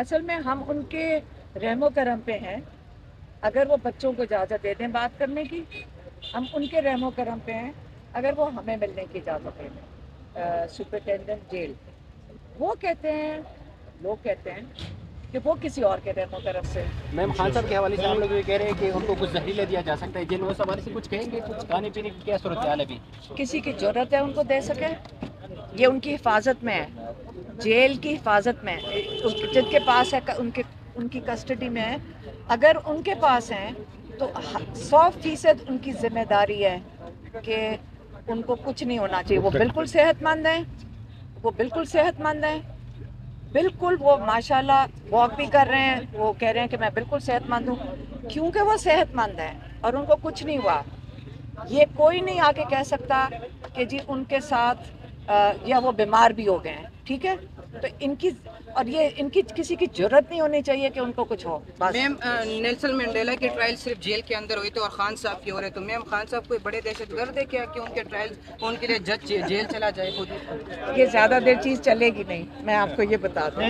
असल में हम उनके रहमो करम पे हैं। अगर वो बच्चों को इजाज़त दे दें बात करने की हम उनके रहमो करम पे हैं। अगर वो हमें मिलने की इजाज़त दे दें सुपरिटेंडेंट जेल वो कहते हैं लोग कहते हैं कि वो किसी और के रहमो करम से। मैम खान साहब के हवाले से हम लोग ये कह रहे हैं कि उनको कुछ जहरीला दिया जा सकता है। जिन उस हवाले से कुछ कहेंगे? कुछ खाने पीने की क्या सूरत हाल है अभी? किसी की ज़रूरत है उनको दे सके? ये उनकी हिफाजत में है। जेल की हिफाजत में जिनके पास है उनके, उनकी कस्टडी में है। अगर उनके पास हैं तो सौ फ़ीसद उनकी ज़िम्मेदारी है कि उनको कुछ नहीं होना चाहिए। वो बिल्कुल सेहतमंद हैं, वो बिल्कुल सेहतमंद हैं। बिल्कुल वो माशाल्लाह वॉक भी कर रहे हैं, वो कह रहे हैं कि मैं बिल्कुल सेहतमंद हूँ। क्योंकि वो सेहतमंद हैं और उनको कुछ नहीं हुआ। ये कोई नहीं आके कह सकता कि जी उनके साथ या वो बीमार भी हो गए हैं। ठीक है? तो इनकी और ये इनकी किसी की ज़रूरत नहीं होनी चाहिए कि उनको कुछ हो मैम नेल्सन मंडेला की ट्रायल सिर्फ़ जेल के अंदर हुई तो और खान साहब की हो रहे तो मैम खान साहब कोई बड़े दहशत गर्द है क्या कि उनके ट्रायल उनके लिए जज जेल चला जाए खुद? ये ज़्यादा देर चीज़ चलेगी नहीं मैं आपको ये बता दूँ।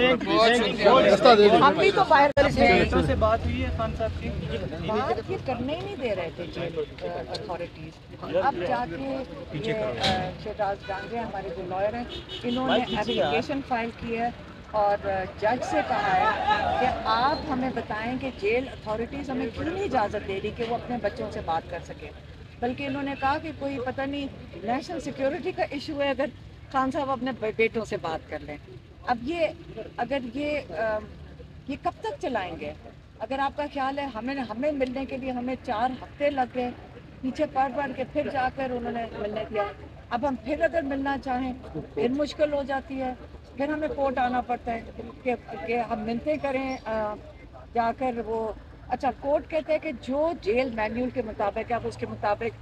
हम भी तो बाहर बेटों से बात हुई है खान साहब की? बात ये करने ही नहीं दे रहे थे जेल अथॉरिटीज अब जाके ये शहजाद डांगे हमारे जो लॉयर हैं इन्होंने एप्लीकेशन फ़ाइल की है और जज से कहा है कि आप हमें बताएँ कि जेल अथॉरिटीज़ हमें क्यों नहीं इजाज़त दे रही कि वो अपने बच्चों से बात कर सके। बल्कि इन्होंने कहा कि कोई पता नहीं नेशनल सिक्योरिटी का इशू है अगर खान साहब अपने बेटों से बात कर लें। अब ये अगर ये अ, ये कब तक चलाएँगे? अगर आपका ख्याल है हमें हमें मिलने के लिए हमें चार हफ़्ते लग गए पीछे पढ़ पढ़ के फिर जाकर उन्होंने मिलने दिया। अब हम फिर अगर मिलना चाहें फिर मुश्किल हो जाती है। फिर हमें कोर्ट आना पड़ता है कि, कि हम मिलते करें जाकर वो अच्छा कोर्ट कहते हैं कि जो जेल मैन्यूल के मुताबिक है आप उसके मुताबिक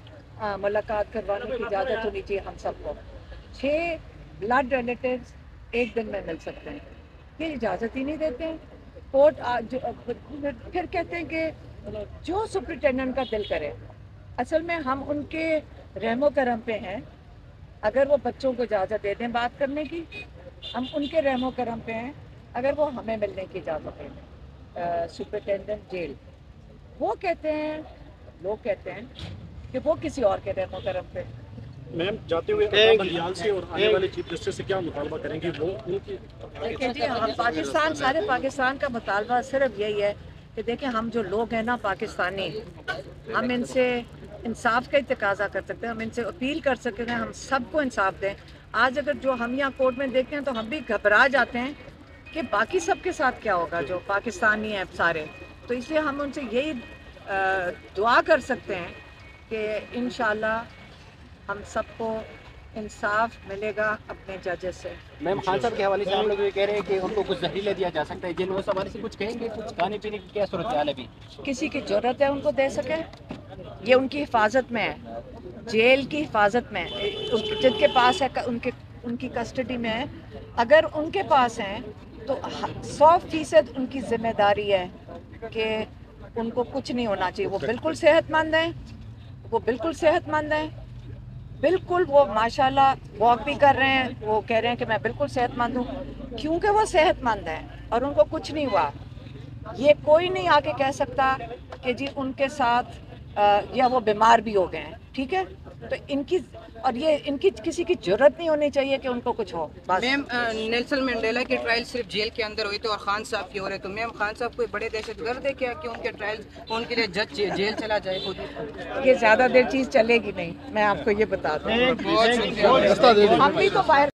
मुलाकात करवाने की इजाज़त होनी चाहिए हम सबको। छः ब्लड रिलेटिव्स एक दिन में मिल सकते हैं। ये इजाज़त ही नहीं देते। हैं कोर्ट फिर कहते हैं कि जो सुप्रिटेंडेंट का दिल करे असल में हम उनके रहमो करम पे हैं। अगर वो बच्चों को इजाज़त दे दें बात करने की हम उनके रहमो करम पे हैं। अगर वो हमें मिलने की इजाज़त दें सुप्रिटेंडेंट जेल वो कहते हैं लोग कहते हैं कि वो किसी और के रहमो करम पे। मैम जाते हुए से और आने वाले चीफ जस्टिस से क्या मुतालबा करेंगे? वो उनकी देखिए जी हम पाकिस्तान सारे पाकिस्तान का मुतालबा सिर्फ़ यही है कि देखें हम जो लोग हैं ना पाकिस्तानी हम इनसे इंसाफ का ही तकाजा कर सकते हैं हम इनसे अपील कर सकते हैं हम सबको इंसाफ दें। आज अगर जो हम यहाँ कोर्ट में देखते हैं तो हम भी घबरा जाते हैं कि बाकी सबके साथ क्या होगा जो पाकिस्तानी हैं सारे। तो इसलिए हम उनसे यही दुआ कर सकते हैं कि इन हम सबको इंसाफ मिलेगा अपने जजेस से। मैम खान साहब के हवाले से हम लोग ये कह रहे हैं कि उनको कुछ जहरीला दिया जा सकता है जिन उस हवाले से कुछ कहेंगे कुछ खाने पीने की क्या सूरत हाल है अभी? किसी की ज़रूरत है उनको दे सके? ये उनकी हिफाजत में है। जेल की हिफाजत में जिनके पास है, उनके, उनकी कस्टडी में है। अगर उनके पास हैं तो सौ फ़ीसद उनकी ज़िम्मेदारी है कि उनको कुछ नहीं होना चाहिए। वो बिल्कुल सेहतमंद हैं। वो बिल्कुल सेहतमंद हैं। बिल्कुल वो माशाल्लाह वॉक भी कर रहे हैं। वो कह रहे हैं कि मैं बिल्कुल सेहतमंद हूँ। क्योंकि वो सेहतमंद हैं और उनको कुछ नहीं हुआ। ये कोई नहीं आके कह सकता कि जी उनके साथ या वो बीमार भी हो गए हैं ठीक है? तो इनकी और ये इनकी किसी की ज़रूरत नहीं होनी चाहिए कि उनको कुछ हो मैम नेल्सन मंडेला की ट्रायल सिर्फ़ जेल के अंदर हुई तो और खान साहब की हो रहे तो मैम खान साहब कोई बड़े दहशत गर्द है क्या कि उनके ट्रायल उनके लिए जज जेल चला जाए खुद? ये ज़्यादा देर चीज़ चलेगी नहीं मैं आपको ये बता दूँ। बहुत शुक्रिया। हम भी तो बाहर